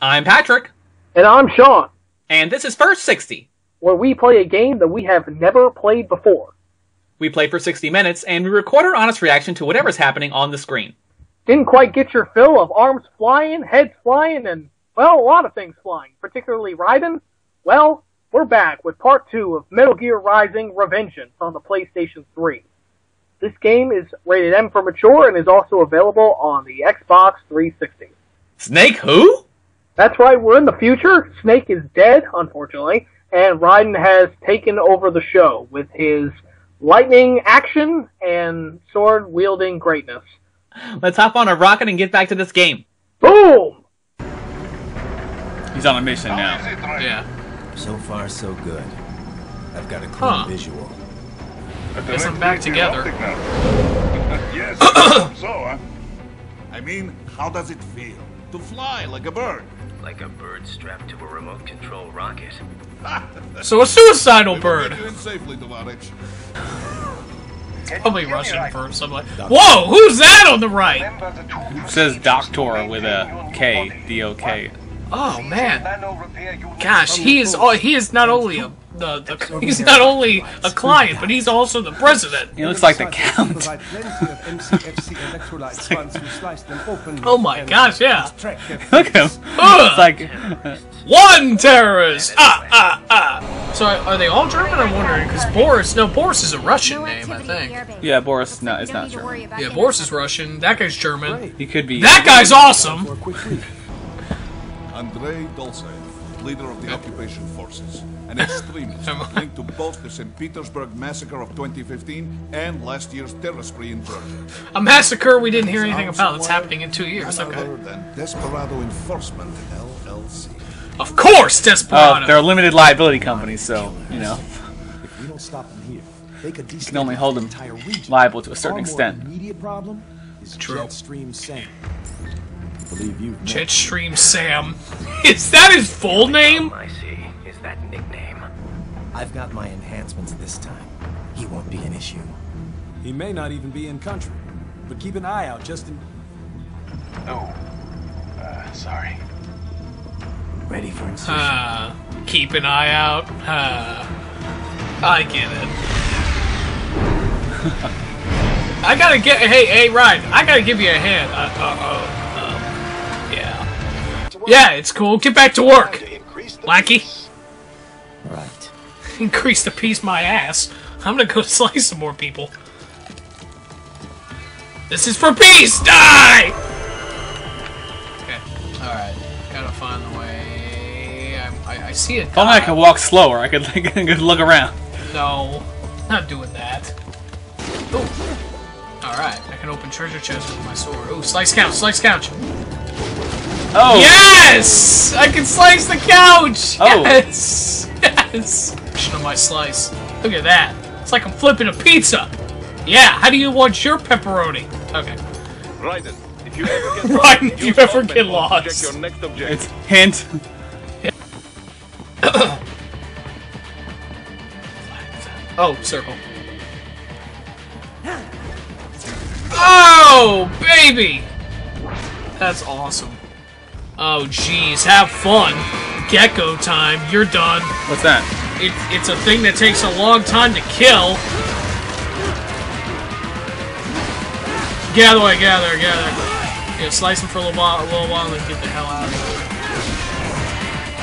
I'm Patrick, And I'm Sean, and this is First 60. where we play a game that we have never played before. We play for 60 minutes, and we record our honest reaction to whatever's happening on the screen. Didn't quite get your fill of arms flying, heads flying, and, well, a lot of things flying, particularly Raiden? Well, we're back with part two of Metal Gear Rising Revengeance on the PlayStation 3. This game is rated M for mature and is also available on the Xbox 360. Snake who? That's right, we're in the future. Snake is dead, unfortunately, and Raiden has taken over the show with his lightning action and sword wielding greatness. Let's hop on a rocket and get back to this game. Boom! He's on a mission now. Yeah. So far, so good. I've got a clean Huh. visual. Guess I'm back together. yes, so, huh? I mean, how does it feel to fly like a bird? Like a bird strapped to a remote control rocket. So a suicidal bird. Get you in safely, Tovarich. Probably Russian for some like. Whoa, who's that on the right? It says Doctor with a K, D-O-K. Oh man, gosh, he is. Oh, he is not only a the, the he's not only a client, but he's also the president. He looks like the Count. Oh my gosh, yeah. Look at him. Ugh. It's like, One terrorist. Ah ah ah. So are they all German? I'm wondering because Boris. No, Boris is a Russian name, I think. yeah, Boris, no, it's not true. Yeah, Boris is Russian. That guy's German. He could be. That guy's awesome. Andrei Dolzaev, leader of the occupation forces, an extremist linked to both the St. Petersburg massacre of 2015 and last year's terror spree in Georgia. A massacre we didn't hear anything about. That's happening in two years. Okay. other than Desperado Enforcement LLC. Of course, Desperado. Oh, they're a limited liability company, so, you know, If we don't stop them here, they could can only hold them liable to a certain extent. immediate problem is True. Jetstream Sam. Believe you. Jetstream Sam. Is that his full name? I see. Is that nickname? I've got my enhancements this time. He won't be an issue. He may not even be in country, but keep an eye out just in. Oh. Uh, sorry. Ready for insertion. Uh, keep an eye out. Uh, I get it. I gotta get. Hey, hey, Ryan. I gotta give you a hand. Uh, uh, uh, yeah. Yeah, it's cool. Get back to work, Lackey. right. Increase the peace, my ass. I'm gonna go slice some more people. This is for peace! Die! Okay, alright. Gotta find the way. I, I, I see it. If only I could walk slower, I could, I could look around. No, not doing that. Ooh. Alright, I can open treasure chests with my sword. Ooh, slice couch, slice couch. Oh! Yes! I can slice the couch! Oh. Yes! Yes! Action on my slice. Look at that. It's like I'm flipping a pizza. Yeah, how do you want your pepperoni? Okay. Raiden, if you ever get lost, Raiden, if you ever get lost. Check your next objective. It's hint. Oh, circle. Oh, baby! That's awesome. Oh, jeez, have fun. Gekko time, you're done. What's that? It, it's a thing that takes a long time to kill. Get out of the way, get out of there, get out of there. Yeah, slice him for a little while, a little while, and then get the hell out of here.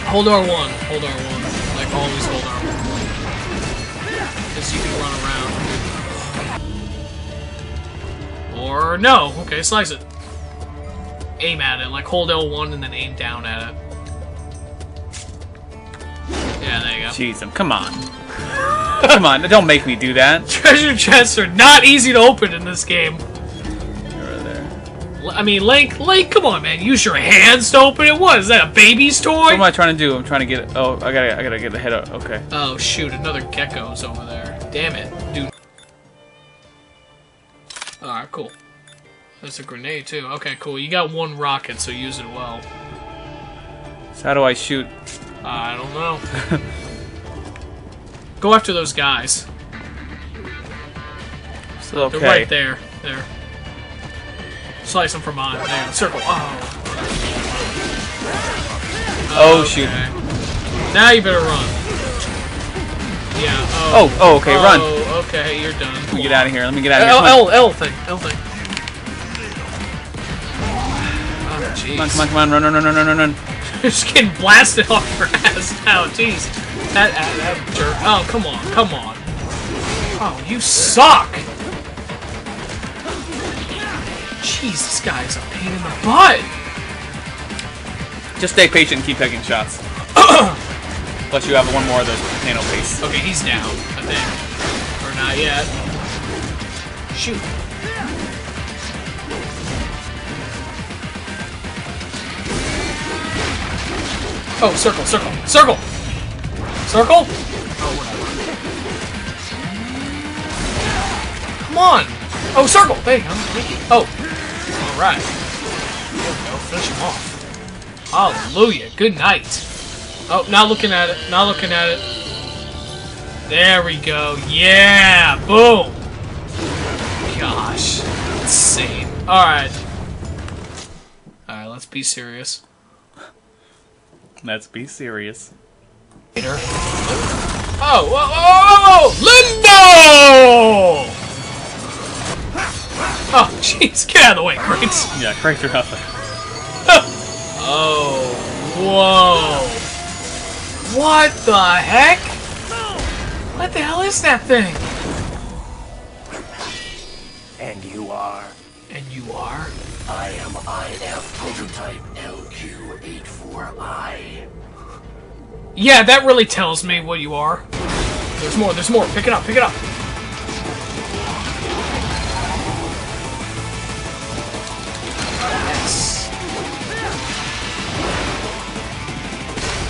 Hold R1, hold R1. Like always hold R1. Because you can run around. Or no, okay, slice it. Aim at it, like hold L1 and then aim down at it. Yeah, there you go. Jeez, um, come on. come on, don't make me do that. Treasure chests are not easy to open in this game. Over there. L- I mean, Link, Link, come on, man. Use your hands to open it. What is that? A baby's toy? What am I trying to do? I'm trying to get it. Oh, I gotta, I gotta get the head up. Okay. Oh shoot! Another Gekko's over there. Damn it, dude. All right, cool. There's a grenade too. Okay, cool. You got one rocket, so use it well. So how do I shoot? I don't know. Go after those guys. Still They're right there. There. Slice them from on. There. Circle. Oh. Oh, shoot. Now you better run. Yeah. Oh, Oh. oh, okay, run. Oh, okay, you're done. Let me get out of here. Let me get out of here. L, L, L thing. L thing. Jeez. Come on, come on, come on, run, run, run, run, run, run. Just getting blasted off your ass now, jeez. That, that, that jerk. Oh, come on, come on. Oh, you suck! Jeez, this guy's a pain in the butt! Just stay patient and keep taking shots. Plus, you have one more of those nano pace. Okay, he's down, I think. Or not yet. Shoot. Oh, circle, circle, circle! Circle? Come on! Oh, circle! There you go. Oh. Alright. There. Finish him off. Hallelujah. Good night. Oh, not looking at it. Not looking at it. There we go. Yeah! Boom! Gosh. Insane. Alright. Alright, let's be serious. Let's be serious. Later. Oh, whoa, whoa, whoa, whoa! Limbo! Oh, jeez, get out of the way, great. Yeah, correct or nothing. Oh, whoa. What the heck? What the hell is that thing? And you are? And you are? I am IF prototype LQ84I. Yeah, that really tells me what you are. There's more, there's more. Pick it up, pick it up. Yes.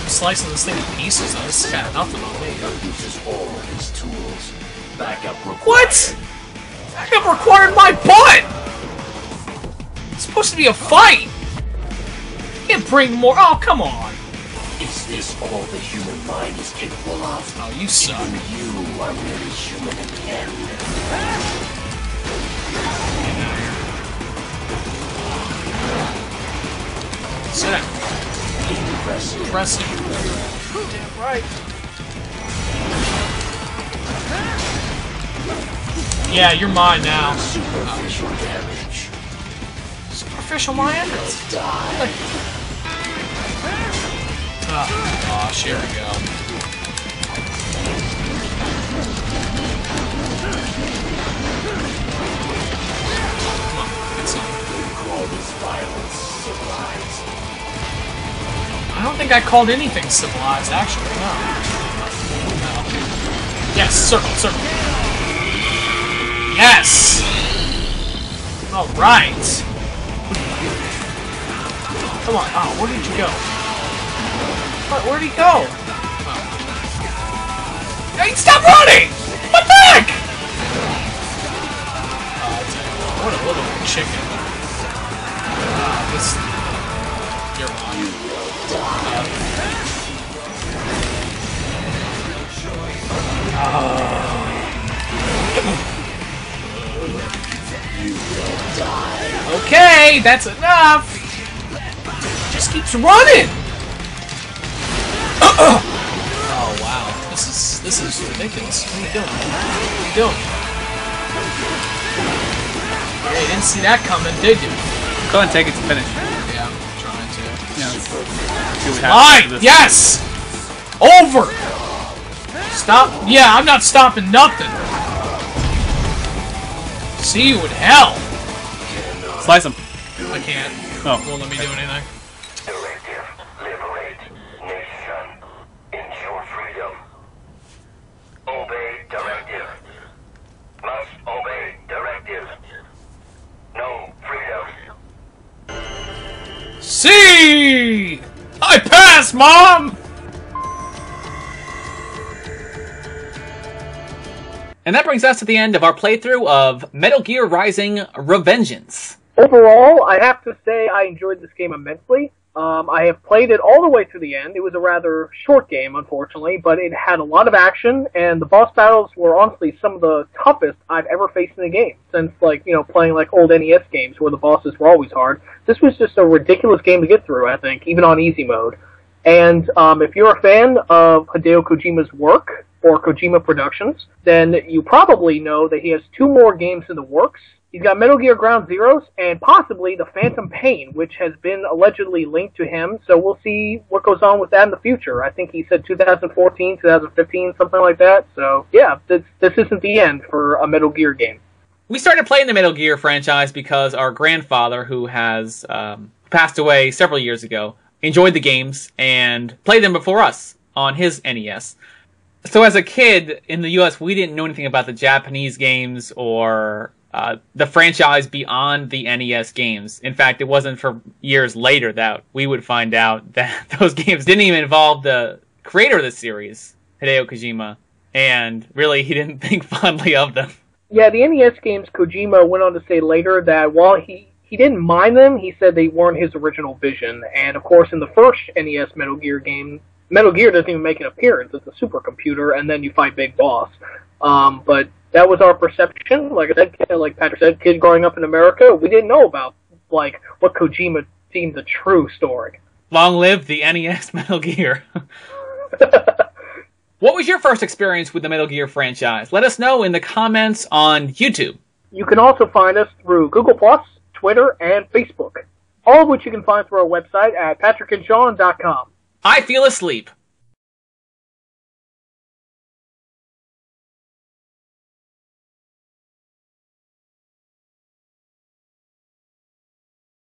Slicing this thing to pieces, though. This got nothing on me. Uses all his tools. Backup required. What? Got required my butt! It's supposed to be a fight! You can't bring more. Oh, come on. Is this all the human mind is capable of? Oh, you suck. Even you are really human again. Sit down. Impressive. Impressive. Damn right. Yeah, you're mine now. Superficial damage. Mine? Die. Ah, oh, here we go. I don't think I called anything civilized, actually. No. No. Yes, circle, circle. Yes! Alright. Come on. Oh, where did you go? Where, where'd he go? Oh. Hey, stop running! What the heck? Oh, I tell you what, what a little chicken. Ah, this... You're mine. Okay, that's enough. Just keeps running. oh wow, this is this is ridiculous. What are you doing? What are you doing? Yeah, you didn't see that coming, did you? Go ahead and take it to finish. Yeah, I'm trying to. Yeah, let's see what happens Alright, yes! Over! Stop. Yeah, I'm not stopping nothing. See you in hell. Slice him. I can't. Oh. Won't let me do anything. See! I Mom! And that brings us to the end of our playthrough of Metal Gear Rising Revengeance. Overall, I have to say I enjoyed this game immensely. Um, I have played it all the way to the end. It was a rather short game, unfortunately, but it had a lot of action, and the boss battles were honestly some of the toughest I've ever faced in a game. Since, like, you know, playing like old NES games where the bosses were always hard. This was just a ridiculous game to get through, I think, even on easy mode. And um, if you're a fan of Hideo Kojima's work or Kojima Productions, then you probably know that he has two more games in the works. He's got Metal Gear Ground Zeroes and possibly the Phantom Pain, which has been allegedly linked to him. So we'll see what goes on with that in the future. I think he said 2014, 2015, something like that. So yeah, this this isn't the end for a Metal Gear game. We started playing the Metal Gear franchise because our grandfather, who has um, passed away several years ago, enjoyed the games and played them before us on his NES. So as a kid in the US, we didn't know anything about the Japanese games or uh, the franchise beyond the NES games. In fact, it wasn't for years later that we would find out that those games didn't even involve the creator of the series, Hideo Kojima, and really he didn't think fondly of them. Yeah, the NES games, Kojima went on to say later that while he he didn't mind them, he said they weren't his original vision. And of course, in the first NES Metal Gear game, Metal Gear doesn't even make an appearance. It's a supercomputer, and then you fight Big Boss. Um, but that was our perception. Like I said, like Patrick said, kid growing up in America, we didn't know about like what Kojima deemed the true story. Long live the NES Metal Gear. what was your first experience with the Metal Gear franchise? Let us know in the comments on YouTube. You can also find us through Google Plus, Twitter, and Facebook. All of which you can find through our website at patrickandsean.com. I feel asleep.